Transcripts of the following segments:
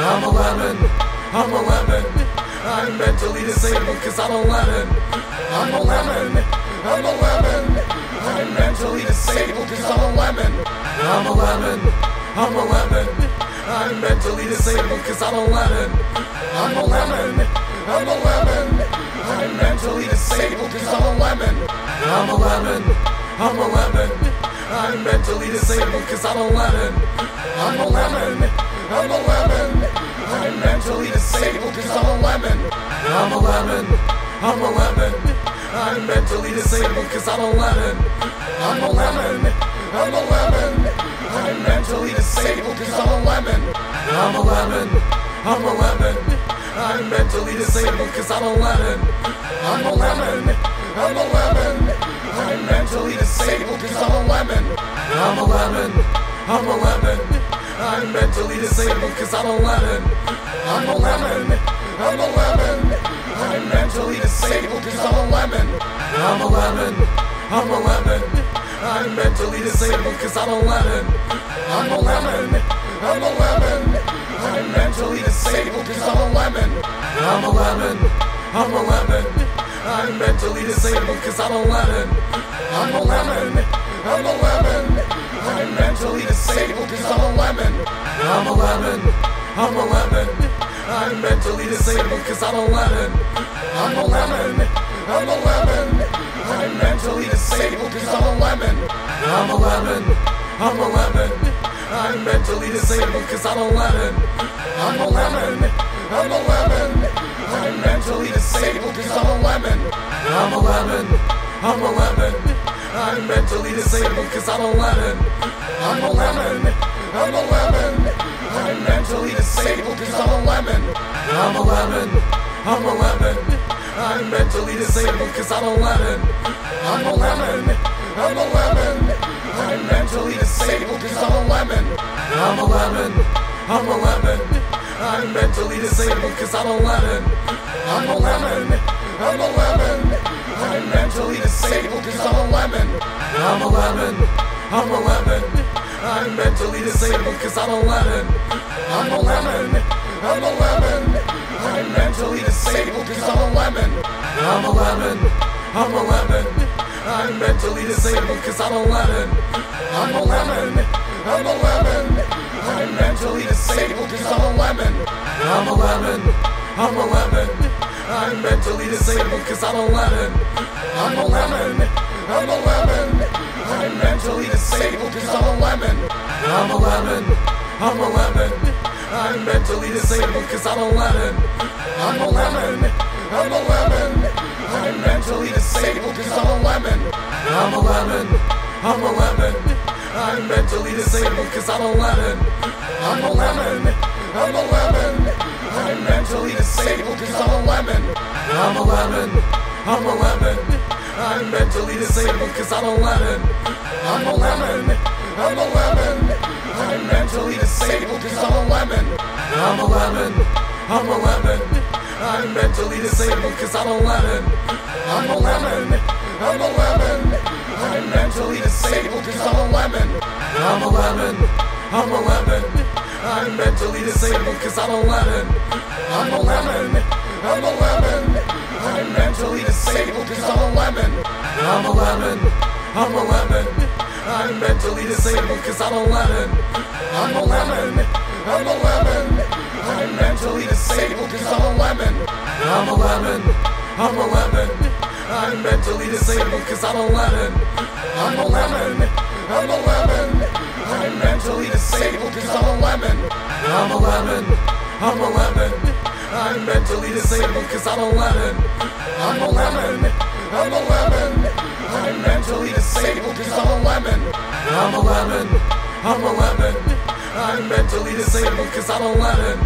I'm 11, I'm 11. I'm mentally disabled cause I'm 11. I'm 11, I'm 11. I'm mentally disabled cause I'm 11. I'm 11, I'm 11. I'm mentally disabled cause I'm 11. I'm 11, I'm 11. I'm mentally disabled cause I'm 11. I'm 11, I'm 11. I'm mentally disabled cause I'm 11. I'm 11, I'm 11. I'm mentally disabled cause I'm 11. I'm 11, I'm 11. I'm mentally disabled cause I'm 11. I'm 11, I'm 11. I'm mentally disabled cause I'm 11. I'm 11, I'm 11. I'm mentally disabled cause I'm 11. I'm 11, I'm 11. I'm mentally disabled cause I'm 11. I'm 11, I'm 11. I'm mentally disabled cause I'm 11. I'm 11, I'm 11. I'm mentally disabled cause I'm 11. I'm 11, I'm 11. I'm mentally disabled cause I'm 11. I'm 11, I'm 11. I'm mentally disabled cause I'm 11. I'm 11, I'm 11. I'm mentally disabled cause I'm 11. I'm 11, I'm 11. I'm I'm 11, I'm 11. I'm mentally disabled cause I'm 11. I'm 11, I'm 11. I'm mentally disabled cause I'm 11. I'm 11, I'm 11. I'm mentally disabled cause I'm 11. I'm 11, I'm 11. I'm mentally disabled cause I'm 11. I'm 11, I'm 11. I'm mentally disabled cause I'm 11. I'm 11, I'm 11. I'm mentally disabled cause I'm 11. I'm 11, I'm 11. I'm mentally disabled cause I'm 11. I'm 11, I'm 11. I'm mentally disabled cause I'm 11. I'm 11, I'm 11. I'm mentally disabled cause I'm 11. I'm 11, I'm 11. I'm mentally disabled cause I'm 11. I'm 11, I'm 11. I'm mentally disabled cause I'm 11. I'm 11, I'm 11. I'm mentally disabled cause I'm 11. I'm 11, I'm 11. I'm mentally disabled cause I'm 11. I'm 11, I'm 11. I'm mentally disabled cause I'm 11. I'm 11, I'm 11. I'm mentally disabled cause I'm 11. I'm 11, I'm 11. I'm mentally disabled cause I'm 11. I'm 11, I'm 11. I'm mentally disabled cause I'm 11. I'm 11, I'm 11. I'm mentally disabled cause I'm 11. I'm 11, I'm 11. I'm mentally disabled cause I'm 11. I'm 11, I'm 11. I'm mentally disabled cause I'm 11. I'm 11, I'm 11. I'm mentally disabled cause I'm 11. I'm 11, I'm 11. I'm mentally disabled cause I'm 11. I'm 11, I'm 11. I'm mentally disabled cause I'm 11. I'm 11, I'm 11. I'm mentally disabled cause I'm 11. I'm 11, I'm 11. I'm mentally disabled cause I'm 11. I'm 11, I'm 11. I'm mentally disabled cause I'm 11. I'm 11, I'm 11. I'm mentally disabled cause I'm 11. I'm 11, I'm 11. I'm mentally disabled cause I'm 11. I'm 11, I'm 11. I'm mentally disabled cause I'm 11. I'm 11, I'm 11. I'm mentally disabled cause I'm 11. I'm 11, I'm 11. I'm mentally disabled cause I'm 11. I'm 11, I'm 11. I'm mentally disabled cause I'm 11. I'm 11, I'm 11. I'm mentally disabled cause I'm 11.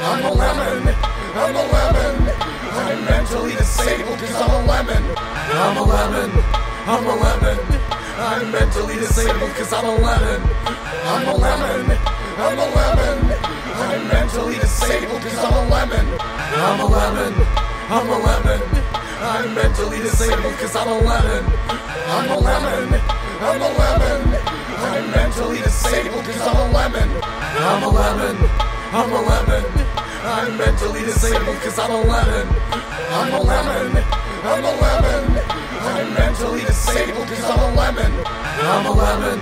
I'm 11, I'm 11. I'm mentally disabled cause I'm 11. I'm 11, I'm 11. I'm mentally disabled cause I'm 11. I'm 11, I'm 11. I'm mentally disabled cause I'm 11. I'm 11, I'm 11. I'm mentally disabled cause I'm 11. I'm 11, I'm 11. I'm mentally disabled cause I'm 11. I'm 11, I'm a lemon. I'm mentally disabled cause I'm a lemon. I'm a lemon. I'm a lemon. I'm mentally disabled cause I'm a lemon. I'm a lemon.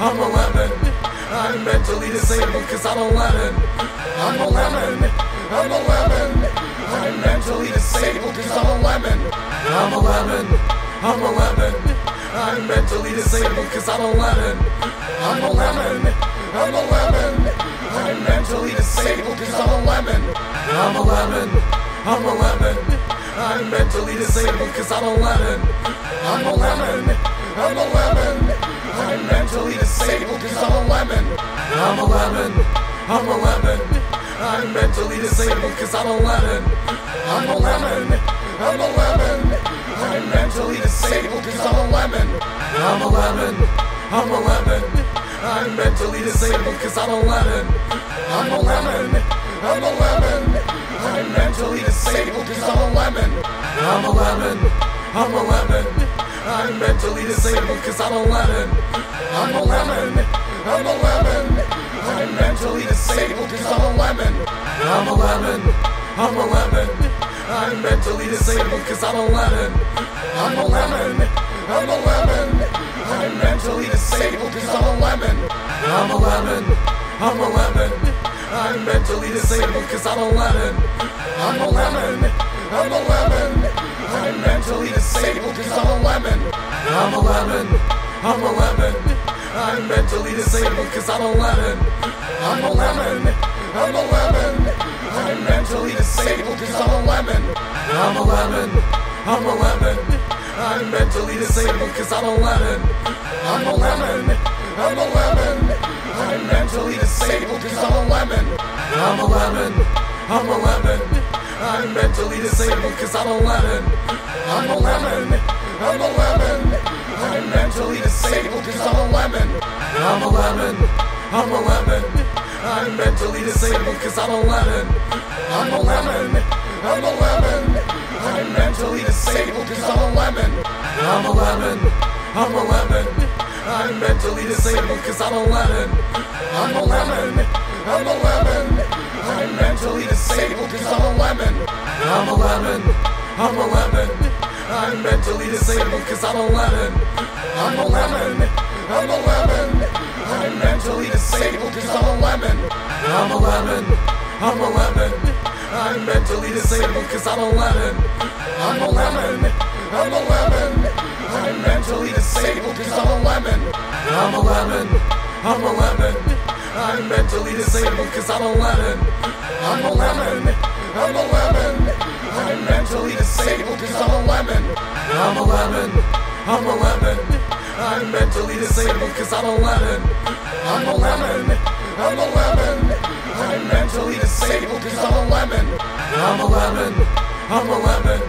I'm a lemon. I'm mentally disabled cause I'm a lemon. I'm a lemon. I'm a lemon. I'm mentally disabled cause I'm a lemon. I'm a lemon. I'm a lemon. I'm mentally disabled cause I'm a lemon. I'm a lemon. I'm a lemon. I'm mentally disabled cause I'm a lemon. I'm a lemon. I'm a lemon. I'm mentally disabled cause I'm a lemon. I'm a lemon. I'm a lemon. I'm mentally disabled cause I'm a lemon. I'm a lemon. I'm a lemon. I'm disabled cause I'm a lemon. I'm a lemon. I'm a lemon. I'm mentally disabled cause I'm a lemon. I'm a lemon. I'm a lemon. I'm mentally disabled cause I'm a lemon. I'm a lemon. I'm a lemon. I'm mentally disabled cause I'm a lemon. I'm a lemon. I'm a lemon. I'm mentally disabled cause I'm a lemon. I'm a lemon. I'm a lemon. Lemon. I'm a lemon. I'm a lemon. I'm mentally disabled cause I'm a lemon. I'm a lemon. I'm a lemon. I'm mentally disabled cause I'm a lemon. I'm a lemon. I'm a lemon. I'm mentally disabled cause I'm a lemon. I'm a lemon. I'm a lemon. I'm mentally disabled cause I'm a lemon. I'm a lemon. I'm a lemon. I'm mentally disabled cause I'm a lemon. I'm a lemon. I'm a lemon. I'm mentally disabled cause I'm a lemon. I'm a lemon. I'm a lemon. I'm mentally disabled cause I'm a lemon. I'm a lemon. I'm a lemon. I'm mentally disabled cause I'm a lemon. I'm a lemon. I'm a lemon. I'm mentally disabled cause I'm a lemon. I'm a lemon. I'm a lemon. I'm mentally disabled cause I'm a lemon. I'm a lemon. I'm a lemon. I'm mentally disabled cause I'm a lemon. I'm a lemon. I'm a lemon. I'm mentally disabled cause I'm a lemon. I'm a lemon. I'm a lemon. I'm mentally disabled cause I'm a lemon. I'm a lemon. I'm a lemon. I'm mentally disabled cause I'm a lemon. I'm a lemon. I'm a lemon. I'm mentally disabled cause I'm a lemon. I'm a lemon. I'm a lemon. I'm mentally disabled cause I'm a lemon. I'm a lemon. I'm a lemon. I'm mentally disabled cause I'm a lemon. I'm a lemon. I'm a lemon. I'm mentally disabled cause I'm a lemon. I'm a lemon. I'm a lemon. I'm mentally disabled cause I'm a lemon. I'm a lemon. I'm a lemon. I'm mentally disabled cause I'm a lemon. I'm a lemon. I'm a lemon. I'm mentally disabled cause I'm a lemon. I'm a lemon. I'm a lemon. I'm mentally disabled cause I'm a lemon. I'm a lemon. I'm a lemon.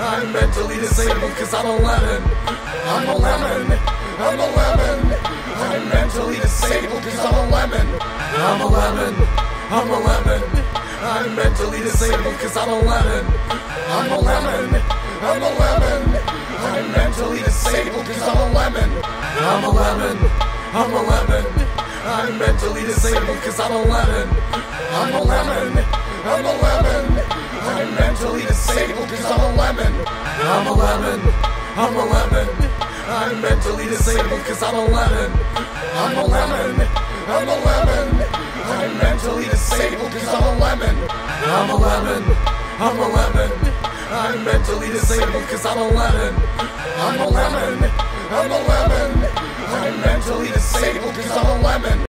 I'm mentally disabled cause I'm a lemon. I'm a lemon. I'm a lemon. I'm mentally disabled cause I'm a lemon. I'm a lemon. I'm a lemon. I'm mentally disabled cause I'm a lemon. I'm a lemon. I'm a lemon. I'm mentally disabled cause I'm a lemon. I'm a lemon. I'm a lemon. I'm mentally disabled cause I'm a lemon. Lemon. I'm a lemon. I'm mentally disabled cause I'm a lemon. I'm a lemon. I'm a lemon. I'm mentally disabled cause I'm a lemon. I'm a lemon. I'm a lemon. I'm mentally disabled cause I'm a lemon. I'm a lemon. I'm a lemon. I'm mentally disabled cause I'm a lemon. I'm a lemon. I'm a lemon. I'm mentally disabled cause I'm a lemon.